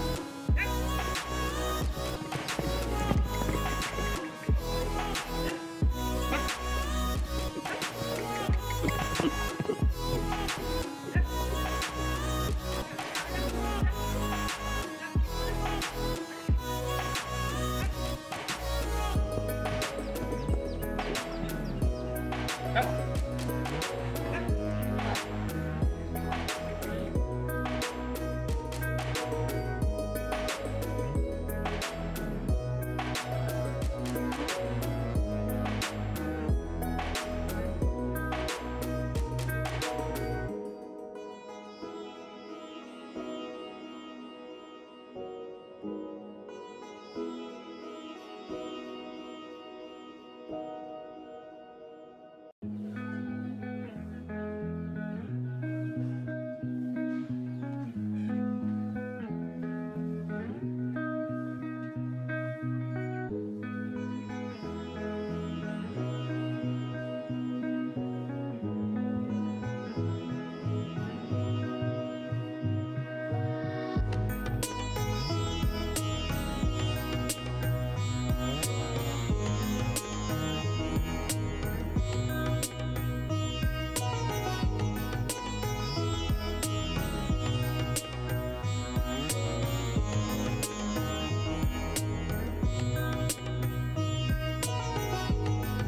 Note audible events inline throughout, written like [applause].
you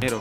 Pero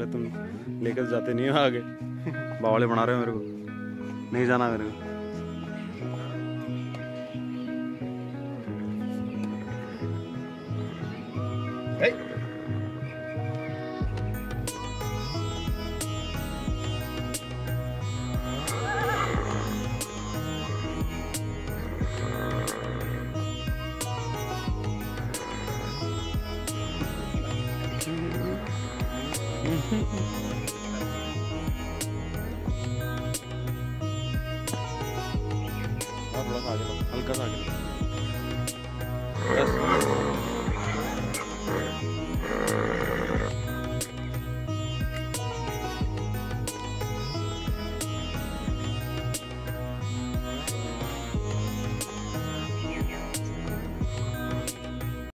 बोले तुम लेकर जाते नहीं हो आगे [laughs] बावले बना रहे हो मेरे को नहीं जाना मेरे को Hey! Mm हम्म। सा हल्का सा [laughs]